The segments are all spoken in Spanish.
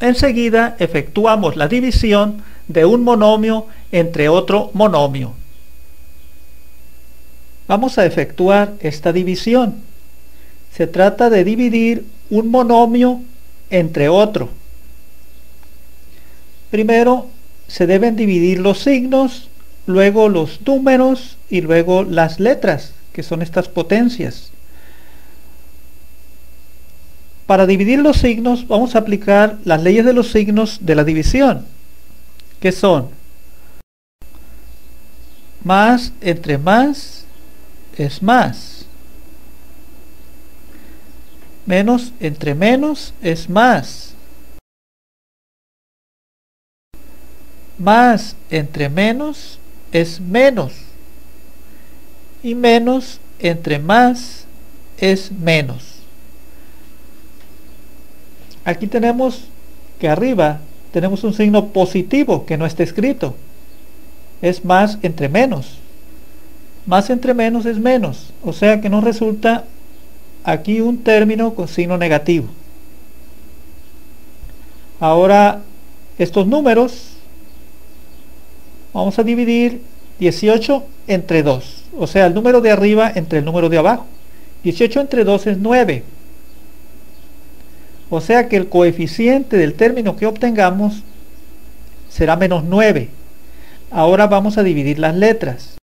Enseguida efectuamos la división de un monomio entre otro monomio. Vamos a efectuar esta división. Se trata de dividir un monomio entre otro. Primero se deben dividir los signos, luego los números y luego las letras, que son estas potencias. Para dividir los signos vamos a aplicar las leyes de los signos de la división, que son más entre más es más. Menos entre menos es más. Más entre menos es menos. Y menos entre más es menos. Aquí tenemos que arriba tenemos un signo positivo que no está escrito. Es más entre menos. Más entre menos es menos. O sea que nos resulta aquí un término con signo negativo. Ahora estos números vamos a dividir 18 entre 2. O sea, el número de arriba entre el número de abajo. 18 entre 2 es 9. O sea que el coeficiente del término que obtengamos será menos 9. Ahora vamos a dividir las letras.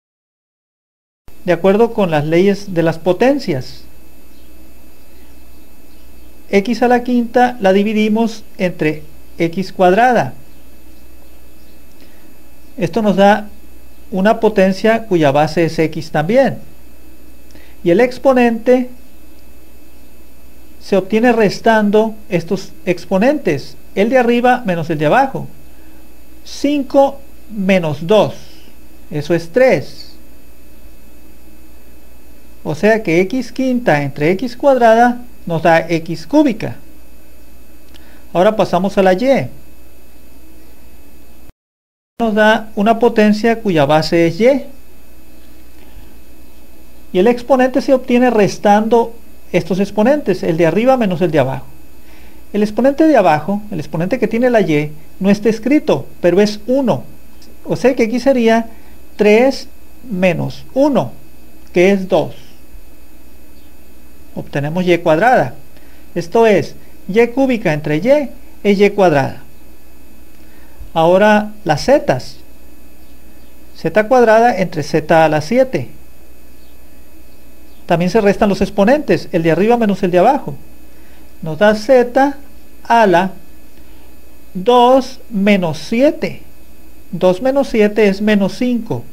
De acuerdo con las leyes de las potencias. x a la quinta la dividimos entre x cuadrada. Esto nos da una potencia cuya base es x también. Y el exponente se obtiene restando estos exponentes, el de arriba menos el de abajo. 5 menos 2, eso es 3. O sea que x quinta entre x cuadrada nos da x cúbica. Ahora pasamos a la y. Nos da una potencia cuya base es y. Y el exponente se obtiene restando estos exponentes, el de arriba menos el de abajo. El exponente de abajo, el exponente que tiene la y, no está escrito, pero es 1. O sea que aquí sería 3 menos 1, que es 2. Obtenemos y cuadrada. Esto es, y cúbica entre y es y cuadrada. Ahora las zetas. z cuadrada entre z a la 7 también se restan los exponentes, el de arriba menos el de abajo. Nos da z a la 2 menos 7. 2 menos 7 es menos 5.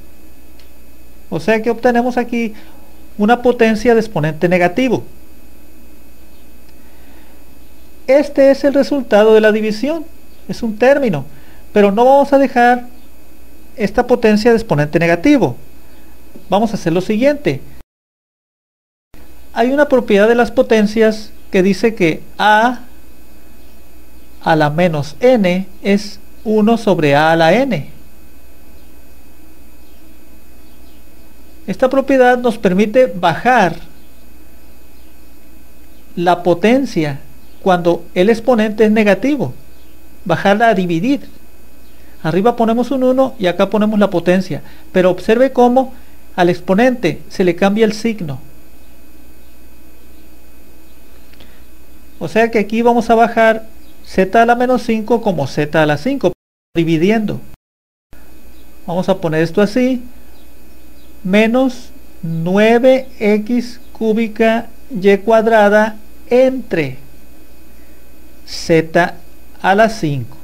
O sea que obtenemos aquí una potencia de exponente negativo. Este es el resultado de la división. Es un término. Pero no vamos a dejar esta potencia de exponente negativo. Vamos a hacer lo siguiente hay una propiedad de las potencias que dice que a a la menos n es 1 sobre a a la n. Esta propiedad nos permite bajar la potencia cuando el exponente es negativo. Bajarla a dividir. Arriba ponemos un 1 y acá ponemos la potencia. Pero observe cómo al exponente se le cambia el signo. O sea que aquí vamos a bajar z a la menos 5 como z a la 5, dividiendo. Vamos a poner esto así. Menos 9x cúbica y cuadrada entre z a la 5.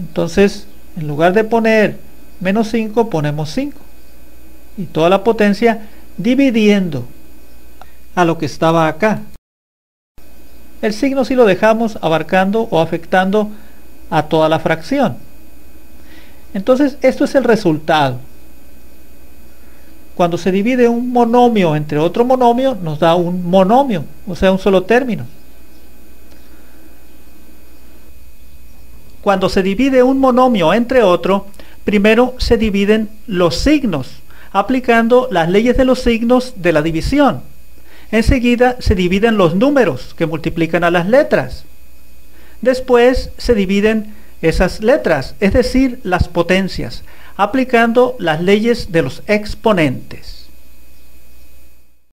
Entonces, en lugar de poner menos 5, ponemos 5. Y toda la potencia dividiendo a lo que estaba acá. El signo si lo dejamos abarcando o afectando a toda la fracción. Entonces esto es el resultado. Cuando se divide un monomio entre otro monomio, nos da un monomio, o sea, un solo término. Cuando se divide un monomio entre otro, primero se dividen los signos, aplicando las leyes de los signos de la división. Enseguida se dividen los números que multiplican a las letras. Después se dividen esas letras, es decir, las potencias, aplicando las leyes de los exponentes.